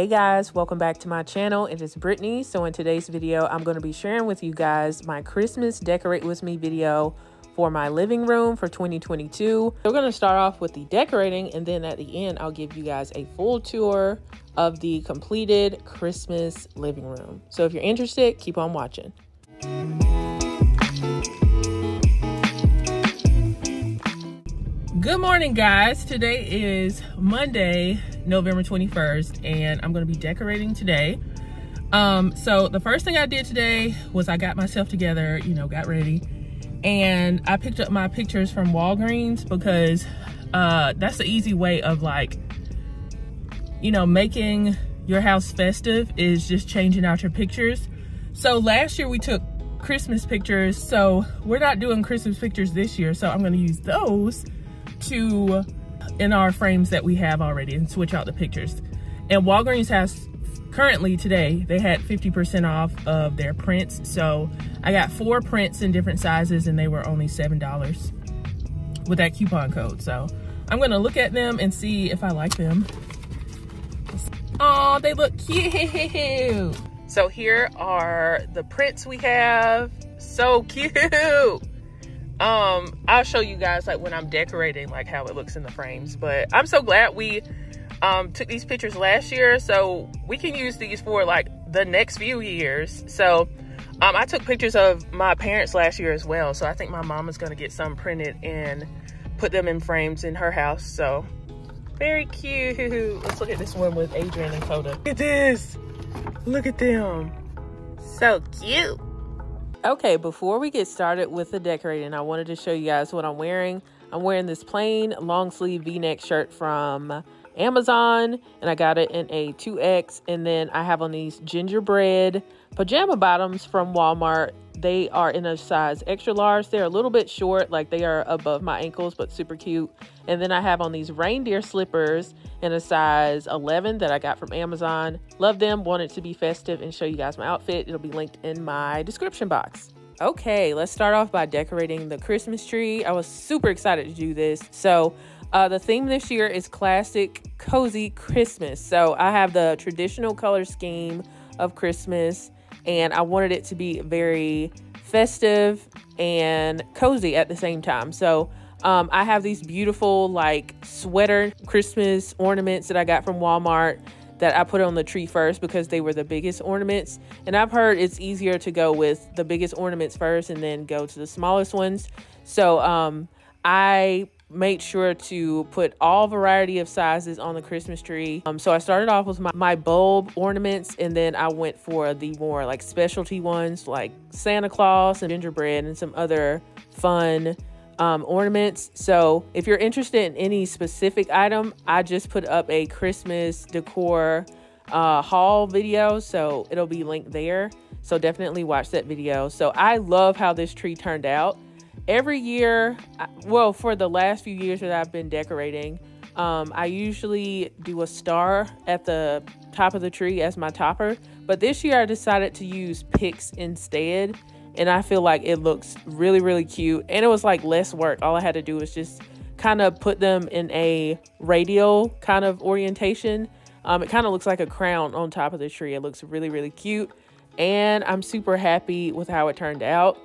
Hey guys, welcome back to my channel. It is Brittney. So in today's video, I'm going to be sharing with you guys my Christmas Decorate With Me video for my living room for 2022. We're going to start off with the decorating and then at the end, I'll give you guys a full tour of the completed Christmas living room. So if you're interested, keep on watching. Good morning, guys. Today is Monday, November 21st, and I'm going to be decorating today. Um, so the first thing I did today was I got myself together, you know, got ready, and I picked up my pictures from Walgreens because uh, that's the easy way of like, you know, making your house festive is just changing out your pictures. So last year we took Christmas pictures, so we're not doing Christmas pictures this year, so I'm going to use those to in our frames that we have already and switch out the pictures. And Walgreens has currently today, they had 50% off of their prints. So I got four prints in different sizes and they were only $7 with that coupon code. So I'm gonna look at them and see if I like them. Oh, they look cute. So here are the prints we have. So cute. Um, I'll show you guys like when I'm decorating, like how it looks in the frames. But I'm so glad we um, took these pictures last year, so we can use these for like the next few years. So um, I took pictures of my parents last year as well. So I think my mom is gonna get some printed and put them in frames in her house. So very cute. Let's look at this one with Adrian and Coda. Look at this. Look at them. So cute. Okay, before we get started with the decorating, I wanted to show you guys what I'm wearing. I'm wearing this plain long sleeve v-neck shirt from Amazon and I got it in a 2X and then I have on these gingerbread pajama bottoms from Walmart they are in a size extra large. They're a little bit short, like they are above my ankles, but super cute. And then I have on these reindeer slippers in a size 11 that I got from Amazon. Love them, wanted to be festive and show you guys my outfit. It'll be linked in my description box. Okay, let's start off by decorating the Christmas tree. I was super excited to do this. So uh, the theme this year is classic cozy Christmas. So I have the traditional color scheme of Christmas and I wanted it to be very festive and cozy at the same time. So um, I have these beautiful like sweater Christmas ornaments that I got from Walmart that I put on the tree first because they were the biggest ornaments. And I've heard it's easier to go with the biggest ornaments first and then go to the smallest ones. So um, I made sure to put all variety of sizes on the Christmas tree. Um, so I started off with my, my bulb ornaments and then I went for the more like specialty ones like Santa Claus and gingerbread and some other fun um, ornaments. So if you're interested in any specific item, I just put up a Christmas decor uh, haul video. So it'll be linked there. So definitely watch that video. So I love how this tree turned out every year, well, for the last few years that I've been decorating, um, I usually do a star at the top of the tree as my topper. But this year I decided to use picks instead. And I feel like it looks really, really cute. And it was like less work. All I had to do was just kind of put them in a radial kind of orientation. Um, it kind of looks like a crown on top of the tree. It looks really, really cute. And I'm super happy with how it turned out.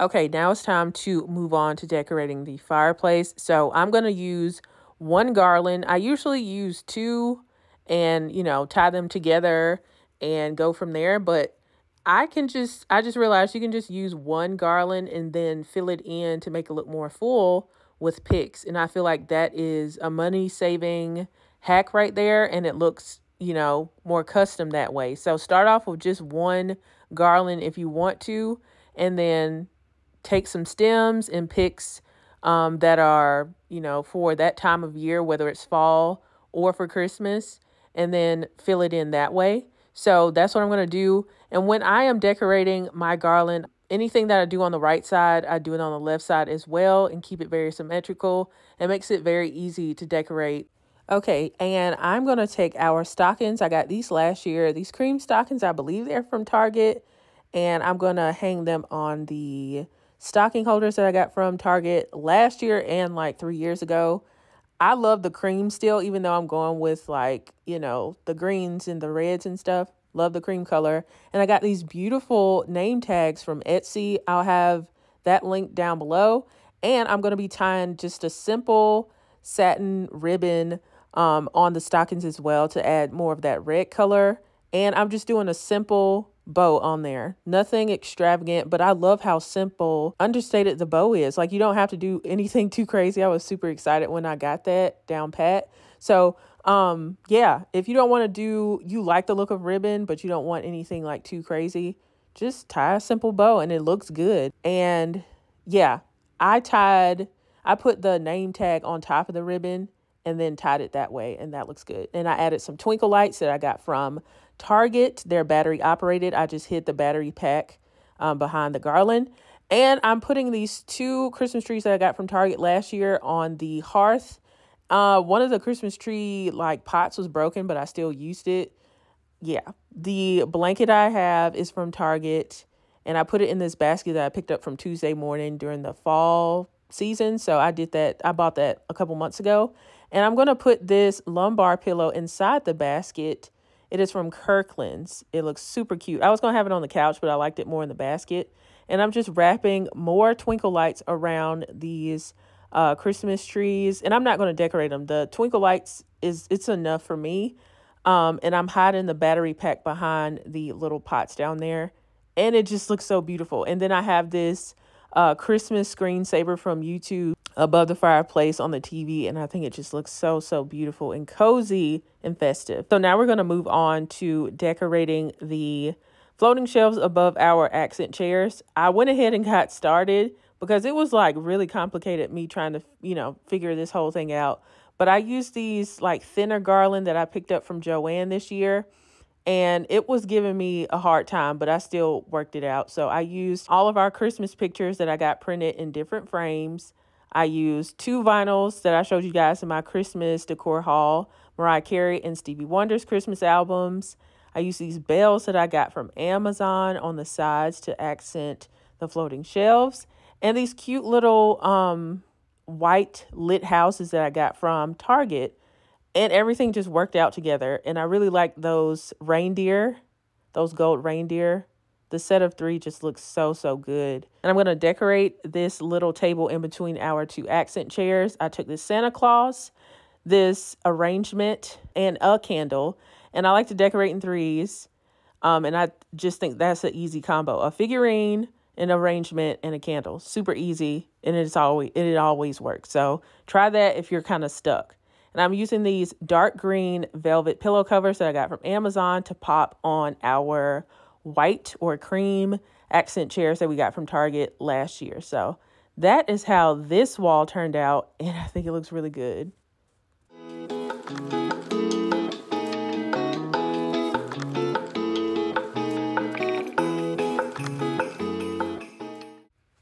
Okay, now it's time to move on to decorating the fireplace. So I'm going to use one garland. I usually use two and, you know, tie them together and go from there. But I can just, I just realized you can just use one garland and then fill it in to make it look more full with picks. And I feel like that is a money saving hack right there. And it looks, you know, more custom that way. So start off with just one garland if you want to. And then take some stems and picks um, that are, you know, for that time of year, whether it's fall or for Christmas, and then fill it in that way. So that's what I'm going to do. And when I am decorating my garland, anything that I do on the right side, I do it on the left side as well and keep it very symmetrical. It makes it very easy to decorate. Okay, and I'm going to take our stockings. I got these last year. These cream stockings, I believe they're from Target And I'm going to hang them on the stocking holders that I got from Target last year and like three years ago. I love the cream still, even though I'm going with like, you know, the greens and the reds and stuff. Love the cream color. And I got these beautiful name tags from Etsy. I'll have that link down below. And I'm going to be tying just a simple satin ribbon um, on the stockings as well to add more of that red color. And I'm just doing a simple bow on there. Nothing extravagant, but I love how simple, understated the bow is. Like you don't have to do anything too crazy. I was super excited when I got that down pat. So, um, yeah, if you don't want to do, you like the look of ribbon, but you don't want anything like too crazy, just tie a simple bow and it looks good. And yeah, I tied, I put the name tag on top of the ribbon and then tied it that way and that looks good. And I added some twinkle lights that I got from Target. They're battery operated. I just hid the battery pack um, behind the garland. And I'm putting these two Christmas trees that I got from Target last year on the hearth. Uh, one of the Christmas tree like pots was broken, but I still used it. Yeah, the blanket I have is from Target, and I put it in this basket that I picked up from Tuesday Morning during the fall season. So I did that. I bought that a couple months ago, and I'm gonna put this lumbar pillow inside the basket it is from Kirkland's. It looks super cute. I was going to have it on the couch, but I liked it more in the basket. And I'm just wrapping more twinkle lights around these uh, Christmas trees. And I'm not going to decorate them. The twinkle lights is it's enough for me. Um, and I'm hiding the battery pack behind the little pots down there. And it just looks so beautiful. And then I have this uh, Christmas screensaver from YouTube above the fireplace on the TV. And I think it just looks so, so beautiful and cozy and festive. So now we're going to move on to decorating the floating shelves above our accent chairs. I went ahead and got started because it was like really complicated me trying to, you know, figure this whole thing out. But I used these like thinner garland that I picked up from Joann this year and it was giving me a hard time, but I still worked it out. So I used all of our Christmas pictures that I got printed in different frames. I used two vinyls that I showed you guys in my Christmas decor haul, Mariah Carey and Stevie Wonder's Christmas albums. I used these bells that I got from Amazon on the sides to accent the floating shelves. And these cute little um, white lit houses that I got from Target. And everything just worked out together. And I really like those reindeer, those gold reindeer the set of three just looks so, so good. And I'm going to decorate this little table in between our two accent chairs. I took this Santa Claus, this arrangement, and a candle. And I like to decorate in threes. Um, and I just think that's an easy combo. A figurine, an arrangement, and a candle. Super easy, and it's always it always works. So try that if you're kind of stuck. And I'm using these dark green velvet pillow covers that I got from Amazon to pop on our white or cream accent chairs that we got from Target last year. So that is how this wall turned out, and I think it looks really good.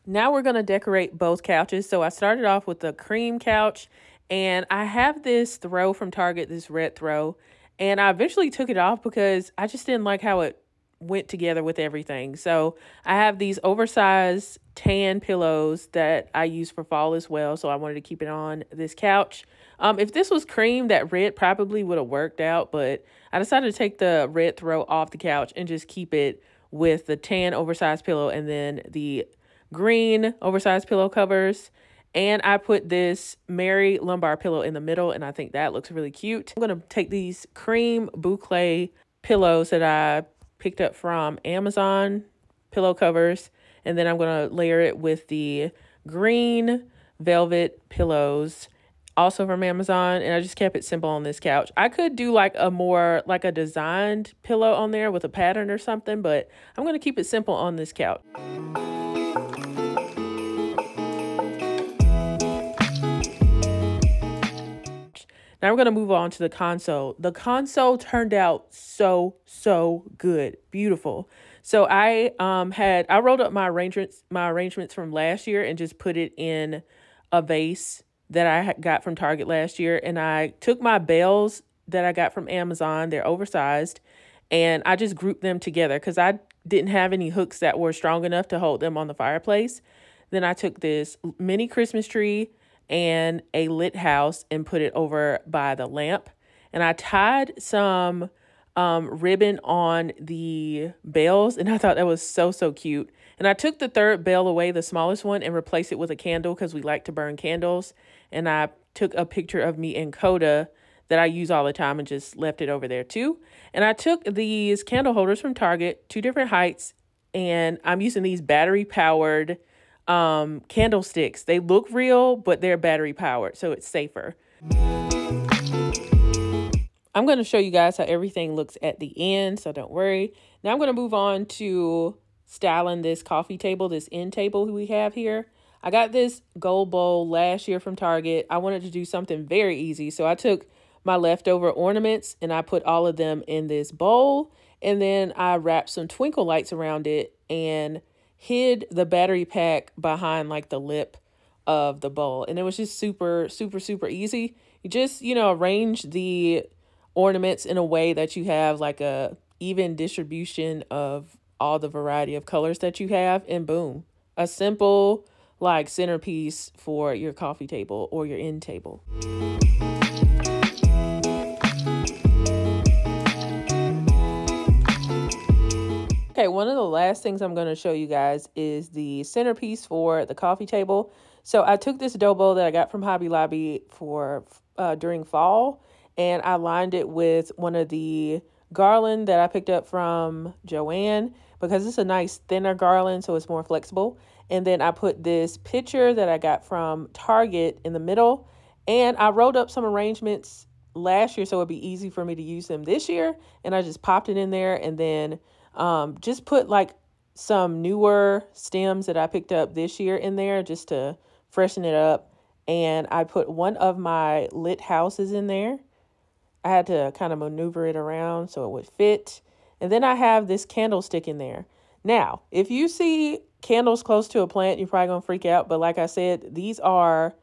Now we're going to decorate both couches. So I started off with the cream couch, and I have this throw from Target, this red throw, and I eventually took it off because I just didn't like how it went together with everything. So I have these oversized tan pillows that I use for fall as well. So I wanted to keep it on this couch. Um, if this was cream, that red probably would have worked out, but I decided to take the red throw off the couch and just keep it with the tan oversized pillow and then the green oversized pillow covers. And I put this Merry lumbar pillow in the middle, and I think that looks really cute. I'm going to take these cream boucle pillows that I picked up from Amazon pillow covers. And then I'm going to layer it with the green velvet pillows also from Amazon and I just kept it simple on this couch. I could do like a more like a designed pillow on there with a pattern or something, but I'm going to keep it simple on this couch. Now we're going to move on to the console. The console turned out so, so good. Beautiful. So I um had I rolled up my arrangements my arrangements from last year and just put it in a vase that I got from Target last year and I took my bells that I got from Amazon, they're oversized, and I just grouped them together cuz I didn't have any hooks that were strong enough to hold them on the fireplace. Then I took this mini Christmas tree and a lit house and put it over by the lamp. And I tied some um, ribbon on the bells, and I thought that was so, so cute. And I took the third bell away, the smallest one, and replaced it with a candle because we like to burn candles. And I took a picture of me and Coda that I use all the time and just left it over there too. And I took these candle holders from Target, two different heights, and I'm using these battery powered um, candlesticks. They look real, but they're battery powered, so it's safer. I'm going to show you guys how everything looks at the end, so don't worry. Now I'm going to move on to styling this coffee table, this end table we have here. I got this gold bowl last year from Target. I wanted to do something very easy, so I took my leftover ornaments and I put all of them in this bowl, and then I wrapped some twinkle lights around it and hid the battery pack behind like the lip of the bowl. And it was just super, super, super easy. You just, you know, arrange the ornaments in a way that you have like a even distribution of all the variety of colors that you have and boom, a simple like centerpiece for your coffee table or your end table. Okay, one of the last things I'm going to show you guys is the centerpiece for the coffee table. So I took this dough bowl that I got from Hobby Lobby for uh, during fall, and I lined it with one of the garland that I picked up from Joann because it's a nice thinner garland, so it's more flexible. And then I put this picture that I got from Target in the middle, and I wrote up some arrangements last year so it'd be easy for me to use them this year. And I just popped it in there and then um, just put like some newer stems that I picked up this year in there just to freshen it up. And I put one of my lit houses in there. I had to kind of maneuver it around so it would fit. And then I have this candlestick in there. Now, if you see candles close to a plant, you're probably going to freak out. But like I said, these are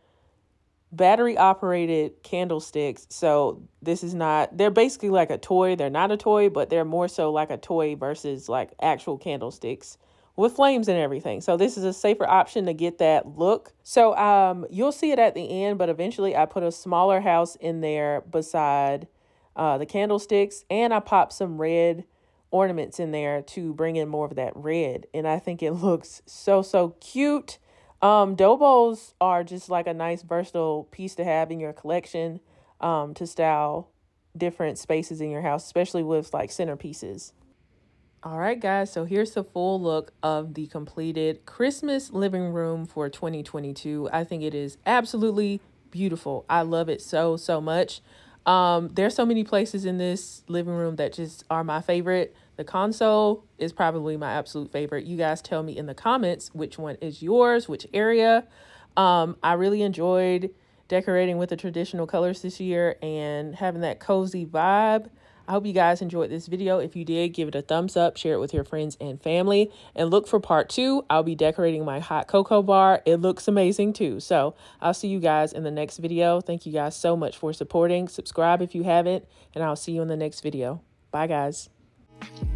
battery operated candlesticks. So this is not, they're basically like a toy. They're not a toy, but they're more so like a toy versus like actual candlesticks with flames and everything. So this is a safer option to get that look. So um, you'll see it at the end, but eventually I put a smaller house in there beside uh, the candlesticks and I popped some red ornaments in there to bring in more of that red. And I think it looks so, so cute. Um, dough bowls are just like a nice versatile piece to have in your collection um, to style different spaces in your house, especially with like centerpieces. All right, guys, so here's the full look of the completed Christmas living room for 2022. I think it is absolutely beautiful. I love it so, so much. Um, there's so many places in this living room that just are my favorite. The console is probably my absolute favorite. You guys tell me in the comments which one is yours, which area. Um, I really enjoyed decorating with the traditional colors this year and having that cozy vibe. I hope you guys enjoyed this video. If you did, give it a thumbs up, share it with your friends and family, and look for part two. I'll be decorating my hot cocoa bar. It looks amazing too. So I'll see you guys in the next video. Thank you guys so much for supporting. Subscribe if you haven't, and I'll see you in the next video. Bye, guys. Thank you.